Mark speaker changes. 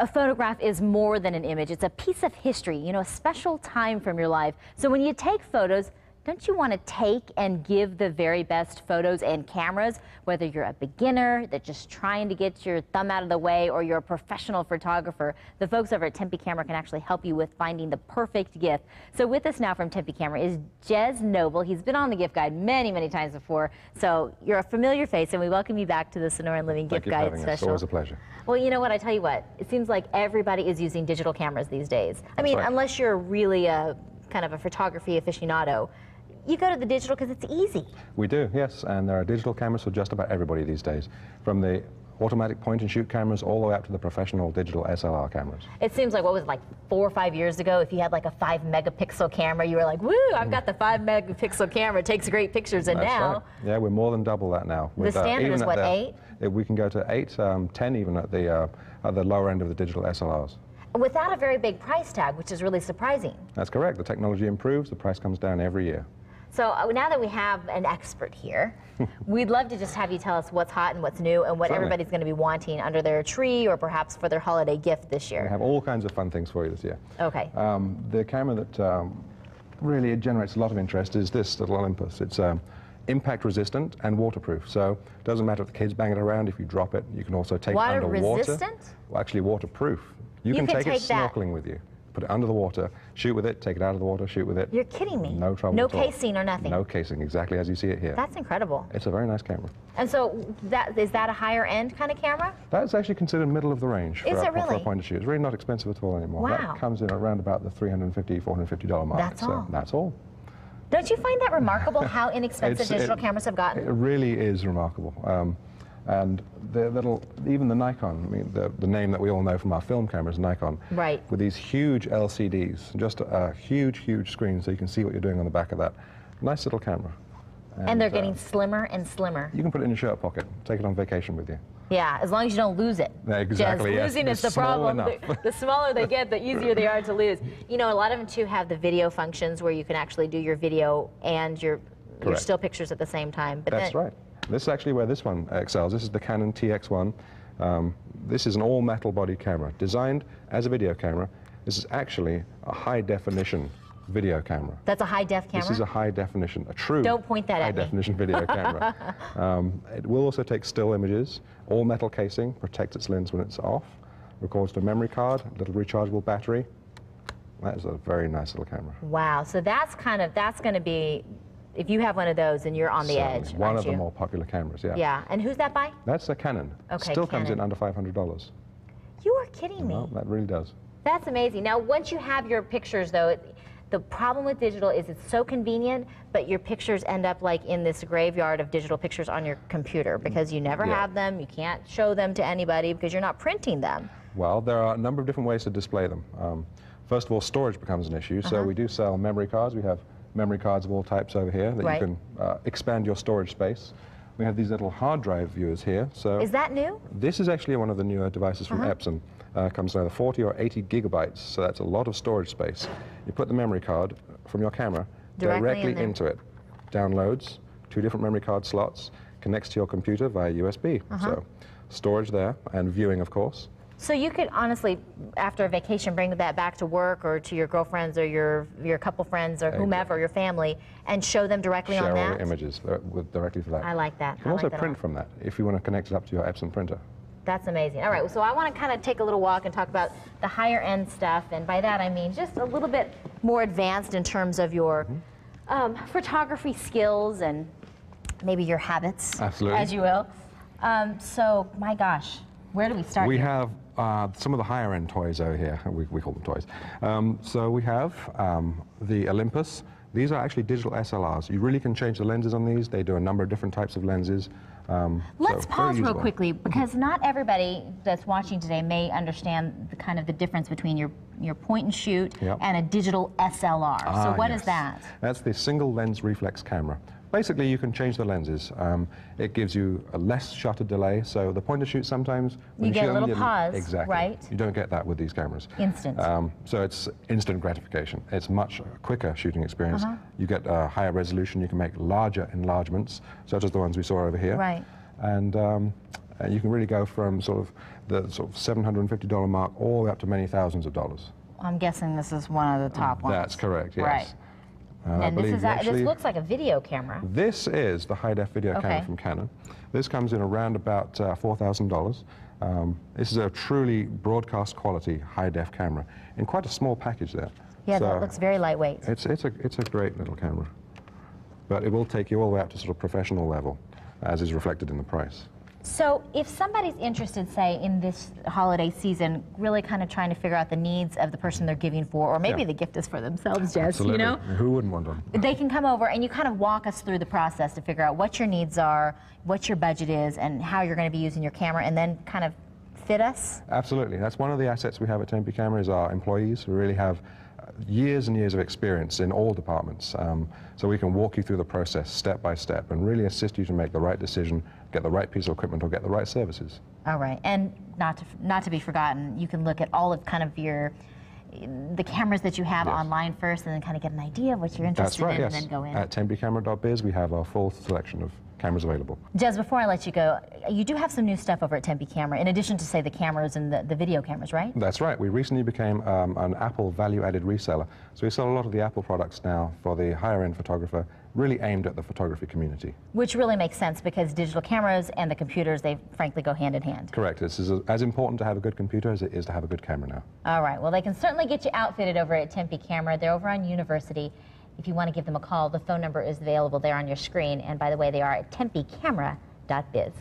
Speaker 1: a photograph is more than an image. It's a piece of history, you know, a special time from your life. So when you take photos, don't you want to take and give the very best photos and cameras, whether you're a beginner that's just trying to get your thumb out of the way or you're a professional photographer, the folks over at Tempe Camera can actually help you with finding the perfect gift. So with us now from Tempe Camera is Jez Noble. He's been on the gift guide many, many times before. So you're a familiar face and we welcome you back to the Sonoran Living
Speaker 2: Thank
Speaker 1: Gift
Speaker 2: you for
Speaker 1: Guide
Speaker 2: having us.
Speaker 1: special.
Speaker 2: It's always a pleasure.
Speaker 1: Well, you know what? I tell you what, it seems like everybody is using digital cameras these days. I mean,
Speaker 2: right.
Speaker 1: unless you're really a kind of a photography aficionado, you go to the digital because it's easy.
Speaker 2: We do, yes, and there are digital cameras for just about everybody these days, from the automatic point and shoot cameras all the way up to the professional digital SLR cameras.
Speaker 1: It seems like what was it, like four or five years ago, if you had like a five megapixel camera, you were like, woo, I've got the five megapixel camera, it takes great pictures. And
Speaker 2: That's
Speaker 1: now,
Speaker 2: right. Yeah, we're more than double that now.
Speaker 1: The
Speaker 2: With,
Speaker 1: standard
Speaker 2: even
Speaker 1: is what,
Speaker 2: the-
Speaker 1: eight?
Speaker 2: uh, We can go to eight, um, 10 even at the, uh, at the lower end of the digital SLRs.
Speaker 1: without a very big price tag, which is really surprising.
Speaker 2: That's correct. The technology improves, the price comes down every year.
Speaker 1: So uh, now that we have an expert here, we'd love to just have you tell us what's hot and what's new and what
Speaker 2: Certainly.
Speaker 1: everybody's going to be wanting under their tree or perhaps for their holiday gift this year.
Speaker 2: We have all kinds of fun things for you this year.
Speaker 1: Okay.
Speaker 2: Um, the camera that um, really generates a lot of interest is this little Olympus. It's um, impact resistant and waterproof. So it doesn't matter if the kids bang it around, if you drop it, you can also take
Speaker 1: Water
Speaker 2: it underwater.
Speaker 1: Water resistant?
Speaker 2: Well, actually waterproof. You,
Speaker 1: You
Speaker 2: can,
Speaker 1: can
Speaker 2: take,
Speaker 1: take
Speaker 2: it snorkeling with you. Put it under the water, shoot with it, take it out of the water, shoot with it.
Speaker 1: You're kidding me.
Speaker 2: No trouble
Speaker 1: No casing or nothing.
Speaker 2: No casing, exactly as you see it here.
Speaker 1: That's incredible.
Speaker 2: it's a very nice camera.
Speaker 1: And so that is that a higher end kind of camera?
Speaker 2: That's actually considered middle of the range for,
Speaker 1: Is
Speaker 2: a,
Speaker 1: it
Speaker 2: for a
Speaker 1: really?
Speaker 2: point and shoot. It's really not expensive at all anymore.
Speaker 1: Wow.
Speaker 2: That comes in around about the $350, $450 mark.
Speaker 1: That's
Speaker 2: so
Speaker 1: all?
Speaker 2: That's all.
Speaker 1: Don't you find that remarkable how inexpensive digital
Speaker 2: it-
Speaker 1: cameras have gotten?
Speaker 2: It really is remarkable. Um, and the little, even the Nikon, I mean, the, the name that we all know from our film cameras, Nikon.
Speaker 1: Right.
Speaker 2: With these huge LCDs, just a, a huge, huge screen so you can see what you're doing on the back of that. Nice little camera.
Speaker 1: And they're
Speaker 2: uh,
Speaker 1: getting slimmer and slimmer.
Speaker 2: You can put it in your shirt pocket, take it on vacation with you.
Speaker 1: Yeah, as long as you don't lose it.
Speaker 2: Exactly,
Speaker 1: Just
Speaker 2: yes.
Speaker 1: losing is the problem. The, the smaller they get, the easier they are to lose. You know, a lot of them too have the video functions where you can actually do your video and your your still pictures at the same time. But
Speaker 2: That's
Speaker 1: then,
Speaker 2: right. This is actually where this one excels. This is the Canon TX1. Um, this is an all-metal body camera designed as a video camera. This is actually a high-definition video camera.
Speaker 1: That's a high def camera.
Speaker 2: This is a high definition, a true
Speaker 1: Don't point that
Speaker 2: high
Speaker 1: at me.
Speaker 2: definition video camera. Um, it will also take still images, all metal casing, protects its lens when it's off, records to a memory card, little rechargeable battery. That is a very nice little camera.
Speaker 1: wow. So that's kind of that's going to be if you have one of those and you're on the
Speaker 2: Certainly.
Speaker 1: edge.
Speaker 2: One of the more popular cameras, yeah.
Speaker 1: Yeah. And who's that by?
Speaker 2: That's a Canon.
Speaker 1: Okay,
Speaker 2: Still comes in under $500.
Speaker 1: You are kidding me.
Speaker 2: Well, that really does.
Speaker 1: That's amazing. Now, once you have your pictures, though, it, the problem with digital is it's so convenient, but your pictures end up like in this graveyard of digital pictures on your computer because you never
Speaker 2: Yeah.
Speaker 1: have them. You can't show them to anybody because you're not printing them.
Speaker 2: Well, there are a number of different ways to display them. Um, first of all, storage becomes an issue.
Speaker 1: Uh-huh.
Speaker 2: So we do sell memory cards. We have memory cards of all types over here that
Speaker 1: Right.
Speaker 2: you can uh, expand your storage space. We have these little hard drive viewers here. So
Speaker 1: Is that new?
Speaker 2: this is actually one of the newer devices from
Speaker 1: Uh-huh.
Speaker 2: Epson. Uh, comes in either 40 or 80 gigabytes, so that's a lot of storage space. You put the memory card from your camera
Speaker 1: Directly in
Speaker 2: into it, downloads two different memory card slots, connects to your computer via USB.
Speaker 1: Uh-huh.
Speaker 2: So storage there and viewing, of course.
Speaker 1: So you could honestly, after a vacation, bring that back to work or to your girlfriends or your your couple friends or whomever, your family, and show them directly
Speaker 2: Share
Speaker 1: on
Speaker 2: all
Speaker 1: that.
Speaker 2: the images uh, directly to that.
Speaker 1: I like that.
Speaker 2: You can
Speaker 1: I
Speaker 2: also
Speaker 1: like
Speaker 2: print from that if you want to connect it up to your Epson printer.
Speaker 1: That's amazing. All right, so I want to kind of take a little walk and talk about the higher end stuff, and by that I mean just a little bit more advanced in terms of your
Speaker 2: Mm-hmm.
Speaker 1: um, photography skills and maybe your habits,
Speaker 2: Absolutely.
Speaker 1: as you will. Um, so, my gosh, where do we start?
Speaker 2: We
Speaker 1: here?
Speaker 2: have uh, some of the higher end toys over here. We, we call them toys. Um, so we have um, the Olympus. These are actually digital SLRs. You really can change the lenses on these. They do a number of different types of lenses. Um,
Speaker 1: Let's
Speaker 2: very
Speaker 1: pause real quickly because not everybody that's watching today may understand the kind of the difference between your your point and shoot
Speaker 2: Yep.
Speaker 1: and a digital SLR. so
Speaker 2: Ah,
Speaker 1: what is
Speaker 2: yes.
Speaker 1: that?
Speaker 2: That's the single lens reflex camera. Basically, you can change the lenses. Um, it gives you a less shutter delay. So the point and shoot sometimes when
Speaker 1: You get a
Speaker 2: shoot them,
Speaker 1: little pause,
Speaker 2: exactly.
Speaker 1: right?
Speaker 2: You don't get that with these cameras.
Speaker 1: Instant.
Speaker 2: Um, so it's instant gratification. It's much quicker shooting experience.
Speaker 1: Uh-huh.
Speaker 2: You get a higher resolution. You can make larger enlargements, such as the ones we saw over here.
Speaker 1: Right.
Speaker 2: And um, And you can really go from sort of the sort of $750 mark all the way up to many thousands of dollars.
Speaker 1: I'm guessing this is one of the top ones.
Speaker 2: That's correct, yes.
Speaker 1: Right.
Speaker 2: Uh, I
Speaker 1: and this is a,
Speaker 2: actually-
Speaker 1: this looks like a video camera.
Speaker 2: This is the high-def video
Speaker 1: Okay.
Speaker 2: camera from Canon. This comes in around about uh, $4,000. Um, this is a truly broadcast quality high-def camera in quite a small package there.
Speaker 1: Yeah,
Speaker 2: So
Speaker 1: that looks very lightweight.
Speaker 2: It's, it's, a, it's a great little camera. But it will take you all the way up to sort of professional level, as is reflected in the price.
Speaker 1: So, if somebody's interested, say, in this holiday season, really kind of trying to figure out the needs of the person they're giving for, or maybe
Speaker 2: Yeah.
Speaker 1: the gift is for themselves, Jez, you know?
Speaker 2: Who wouldn't want one?
Speaker 1: They can come over and you kind of walk us through the process to figure out what your needs are, what your budget is, and how you're going to be using your camera, and then kind of fit us.
Speaker 2: Absolutely. That's one of the assets we have at Tempe Camera is our employees who really have years and years of experience in all departments. Um, so we can walk you through the process step by step and really assist you to make the right decision, get the right piece of equipment, or get the right services.
Speaker 1: All right, and not to, not to be forgotten, you can look at all of kind of your the cameras that you have
Speaker 2: Yes.
Speaker 1: online first, and then kind of get an idea of what you're interested
Speaker 2: right,
Speaker 1: in,
Speaker 2: yes.
Speaker 1: and then go in.
Speaker 2: At tempecamera.biz, we have our full selection of cameras available.
Speaker 1: Jez, before I let you go, you do have some new stuff over at Tempe Camera, in addition to say the cameras and the, the video cameras, right?
Speaker 2: That's right. We recently became um, an Apple value-added reseller. So we sell a lot of the Apple products now for the higher-end photographer, really aimed at the photography community.
Speaker 1: Which really makes sense because digital cameras and the computers, they frankly go hand in hand.
Speaker 2: Correct. This is as important to have a good computer as it is to have a good camera now.
Speaker 1: All right, well, they can certainly get you outfitted over at Tempe Camera. They're over on University. If you want to give them a call, the phone number is available there on your screen. And by the way, they are at tempecamera.biz.